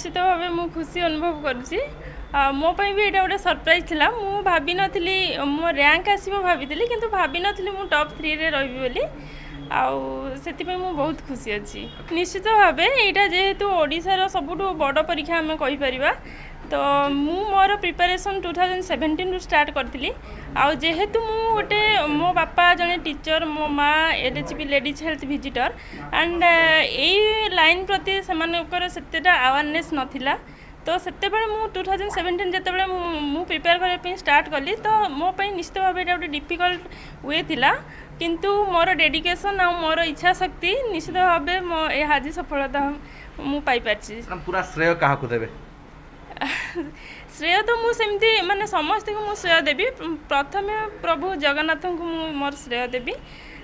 ନିଶ୍ଚିତ ଭାବେ ମୁଁ ଖୁସି ଅନୁଭବ କରୁଛି। ମୋ ପାଇଁ ବି ଏଇଟା ଗୋଟେ ସରପ୍ରାଇଜ୍ ଥିଲା। ମୁଁ ଭାବିନଥିଲି ମୋ ର୍ୟାଙ୍କ ଆସିବ ଭାବିଥିଲି କିନ୍ତୁ ଭାବିନଥିଲି ମୁଁ ଟପ୍ ଥ୍ରୀରେ ରହିବି ବୋଲି। ଆଉ ସେଥିପାଇଁ ମୁଁ ବହୁତ ଖୁସି ଅଛି। ନିଶ୍ଚିତ ଭାବେ ଏଇଟା ଯେହେତୁ ଓଡ଼ିଶାର ସବୁଠୁ ବଡ଼ ପରୀକ୍ଷା ଆମେ କହିପାରିବା ତ ମୁଁ ମୋର ପ୍ରିପାରେସନ୍ ଟୁ ଥାଉଜେଣ୍ଡ ସେଭେଣ୍ଟିନ୍ରୁ ଷ୍ଟାର୍ଟ କରିଥିଲି। ଆଉ ଯେହେତୁ ମୁଁ ଗୋଟେ ମୋ ବାପା ଜଣେ ଟିଚର୍ ମୋ ମା L H P ladies health visitor and ଏଇ ଲାଇନ୍ ପ୍ରତି ସେମାନଙ୍କର ସେତେଟା ଆୱାରନେସ୍ ନଥିଲା। ତ ସେତେବେଳେ ମୁଁ ଟୁ ଥାଉଜେଣ୍ଡ ସେଭେଣ୍ଟିନ୍ ଯେତେବେଳେ ମୁଁ ମୁଁ ପ୍ରିପେୟାର କରିବା ପାଇଁ ଷ୍ଟାର୍ଟ କଲି ତ ମୋ ପାଇଁ ନିଶ୍ଚିତ ଭାବେ ଏଇଟା ଗୋଟେ ଡିଫିକଲ୍ଟ ୱେ ଥିଲା। କିନ୍ତୁ ମୋର ଡେଡିକେସନ୍ ଆଉ ମୋର ଇଚ୍ଛା ଶକ୍ତି ନିଶ୍ଚିତ ଭାବେ ମୋ ଏ ଆଜି ସଫଳତା ମୁଁ ପାଇପାରିଛି। ମ୍ୟାଡ଼ାମ୍ ପୁରା ଶ୍ରେୟ କାହାକୁ ଦେବେ? ଶ୍ରେୟ ତ ମୁଁ ସେମିତି ମାନେ ସମସ୍ତଙ୍କୁ ମୁଁ ଶ୍ରେୟ ଦେବି। ପ୍ରଥମେ ପ୍ରଭୁ ଜଗନ୍ନାଥଙ୍କୁ ମୁଁ ମୋର ଶ୍ରେୟ ଦେବି।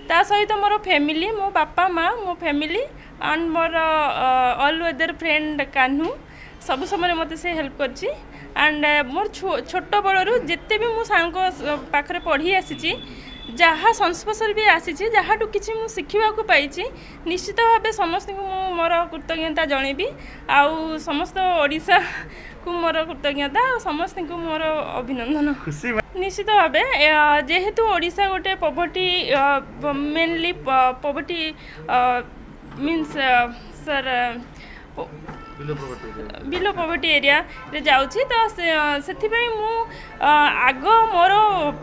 ତା ସହିତ ମୋର ଫ୍ୟାମିଲି ମୋ ବାପା ମା ମୋ ଫ୍ୟାମିଲି ଆଣ୍ଡ ମୋର ଅଲ୍ ୱେଦର ଫ୍ରେଣ୍ଡ କାହ୍ନୁ ସବୁ ସମୟରେ ମୋତେ ସେ ହେଲ୍ପ କରିଛି। ଆଣ୍ଡ ମୋର ଛୋଟ ବେଳରୁ ଯେତେ ବି ମୁଁ ସାଙ୍ଗ ପାଖରେ ପଢ଼ି ଆସିଛି ଯାହା ସଂସ୍ପର୍ଶରେ ବି ଆସିଛି ଯାହାଠୁ କିଛି ମୁଁ ଶିଖିବାକୁ ପାଇଛି ନିଶ୍ଚିତ ଭାବେ ସମସ୍ତଙ୍କୁ ମୁଁ ମୋର କୃତଜ୍ଞତା ଜଣେଇବି। ଆଉ ସମସ୍ତ ଓଡ଼ିଶାକୁ ମୋର କୃତଜ୍ଞତା ଆଉ ସମସ୍ତଙ୍କୁ ମୋର ଅଭିନନ୍ଦନ। ଖୁସି ନିଶ୍ଚିତ ଭାବେ ଯେହେତୁ ଓଡ଼ିଶା ଗୋଟେ poverty mainly poverty means sir below poverty ଏରିଆରେ ଯାଉଛି। ତ ସେଥିପାଇଁ ମୁଁ ଆଗ ମୋର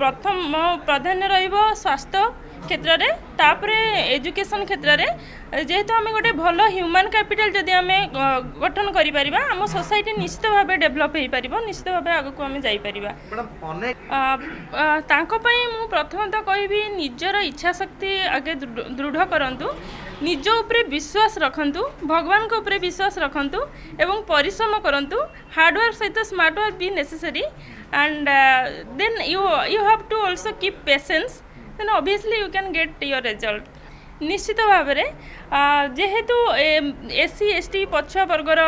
ପ୍ରଥମ ପ୍ରାଧାନ୍ୟ ରହିବ ସ୍ୱାସ୍ଥ୍ୟ କ୍ଷେତ୍ରରେ। ତାପରେ ଏଜୁକେସନ୍ କ୍ଷେତ୍ରରେ। ଯେହେତୁ ଆମେ ଗୋଟେ ଭଲ ହ୍ୟୁମାନ୍ କ୍ୟାପିଟାଲ ଯଦି ଆମେ ଗଠନ କରିପାରିବା ଆମ ସୋସାଇଟି ନିଶ୍ଚିତ ଭାବେ ଡେଭଲପ୍ ହେଇପାରିବ ନିଶ୍ଚିତ ଭାବେ ଆଗକୁ ଆମେ ଯାଇପାରିବା। ତାଙ୍କ ପାଇଁ ମୁଁ ପ୍ରଥମତଃ କହିବି ନିଜର ଇଚ୍ଛା ଶକ୍ତି ଆଗେ ଦୃଢ଼ କରନ୍ତୁ। ନିଜ ଉପରେ ବିଶ୍ୱାସ ରଖନ୍ତୁ ଭଗବାନଙ୍କ ଉପରେ ବିଶ୍ୱାସ ରଖନ୍ତୁ ଏବଂ ପରିଶ୍ରମ କରନ୍ତୁ ହାର୍ଡ଼ୱାର୍କ ସହିତ smart work B necessary and then you you have to also keep patience then obviously you can get your result ନିଶ୍ଚିତ ଭାବରେ ଯେହେତୁ ଏସ୍ ସି ଏସ୍ ଟି ପଛୁଆ ବର୍ଗର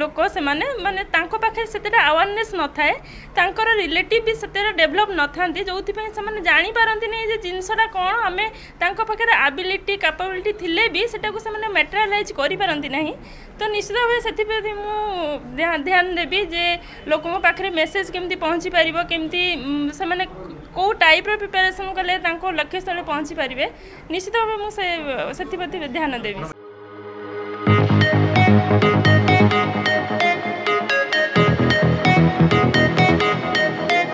ଲୋକ ସେମାନେ ମାନେ ତାଙ୍କ ପାଖରେ ସେତେଟା ଆୱାରନେସ୍ ନଥାଏ ତାଙ୍କର ରିଲେଟିଭ୍ ବି ସେତେଟା ଡେଭଲପ୍ ନଥାନ୍ତି ଯେଉଁଥିପାଇଁ ସେମାନେ ଜାଣିପାରନ୍ତିନି ଯେ ଜିନିଷଟା କ'ଣ ଆମେ ତାଙ୍କ ପାଖରେ ଆବିଲିଟି କାପାବିଲିଟି ଥିଲେ ବି ସେଟାକୁ ସେମାନେ ମ୍ୟାଟେରିଆଲାଇଜ୍ କରିପାରନ୍ତି ନାହିଁ। ତ ନିଶ୍ଚିତ ଭାବେ ସେଥିପ୍ରତି ମୁଁ ଧ୍ୟାନ ଦେବି ଯେ ଲୋକଙ୍କ ପାଖରେ ମେସେଜ୍ କେମିତି ପହଞ୍ଚି ପାରିବ କେମିତି ସେମାନେ କେଉଁ ଟାଇପ୍ର ପ୍ରିପାରେସନ୍ କଲେ ତାଙ୍କ ଲକ୍ଷ୍ୟସ୍ଥଳରେ ପହଞ୍ଚି ପାରିବେ ନିଶ୍ଚିତ ଭାବେ ମୁଁ ସେ ସେଥିପ୍ରତି ଧ୍ୟାନ ଦେବି।